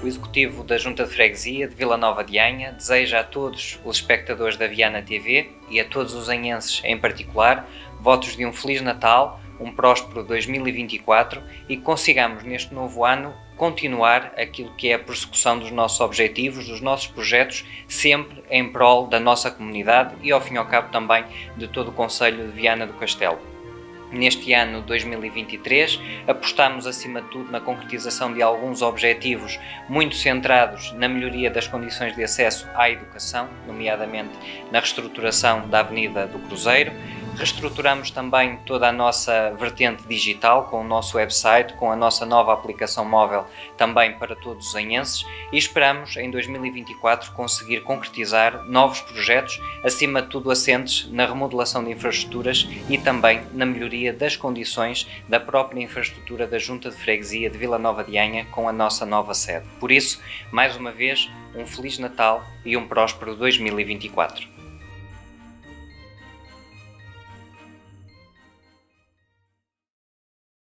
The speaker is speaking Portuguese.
O Executivo da Junta de Freguesia de Vila Nova de Anha deseja a todos os espectadores da Viana TV e a todos os anhenses em particular votos de um Feliz Natal, um próspero 2024 e que consigamos neste novo ano continuar aquilo que é a persecução dos nossos objetivos, dos nossos projetos, sempre em prol da nossa comunidade e ao fim e ao cabo também de todo o Conselho de Viana do Castelo. Neste ano 2023, apostamos acima de tudo na concretização de alguns objetivos muito centrados na melhoria das condições de acesso à educação, nomeadamente na reestruturação da Avenida do Cruzeiro, Reestruturamos também toda a nossa vertente digital com o nosso website, com a nossa nova aplicação móvel também para todos os anhenses e esperamos em 2024 conseguir concretizar novos projetos, acima de tudo assentes na remodelação de infraestruturas e também na melhoria das condições da própria infraestrutura da Junta de Freguesia de Vila Nova de Anha com a nossa nova sede. Por isso, mais uma vez, um Feliz Natal e um próspero 2024.